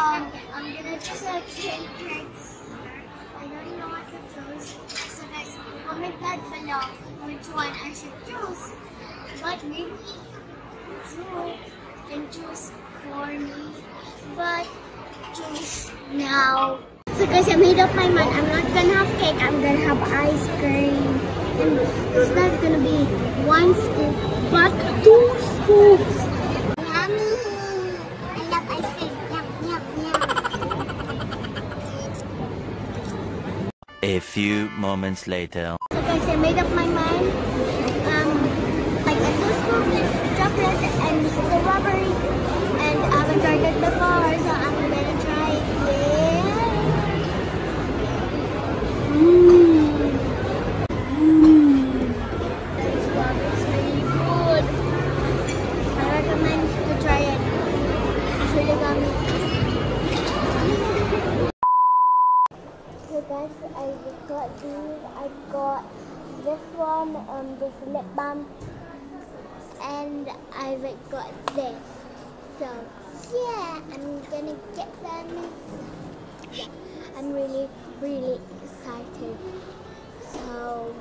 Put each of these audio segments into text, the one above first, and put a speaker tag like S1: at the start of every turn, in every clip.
S1: Um, I'm gonna cake uh, next. I don't know what to choose. So guys, comment down below which one I should choose. But maybe you can choose for me. But choose now. So guys, I made up my mind. I'm not gonna have cake. I'm gonna have ice cream. And it's not gonna be one scoop, but two scoops.
S2: A few moments later.
S1: So guys, I made up my mind. Um, scoops, chocolate and got these. I got this one, um, this lip balm, and I've got this. So yeah, I'm gonna get them. Yeah, I'm really, really excited. So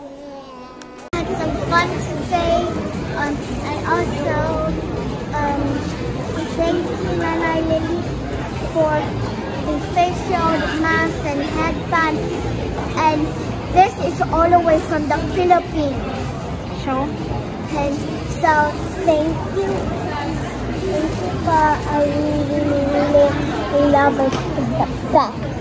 S1: yeah, I had some fun today. Um, I also um thank you, Nana Lily, for facial mask and headband. And this is all the way from the Philippines.
S3: Show.
S1: And so thank you. Thank you for a really, really love it. It's the best.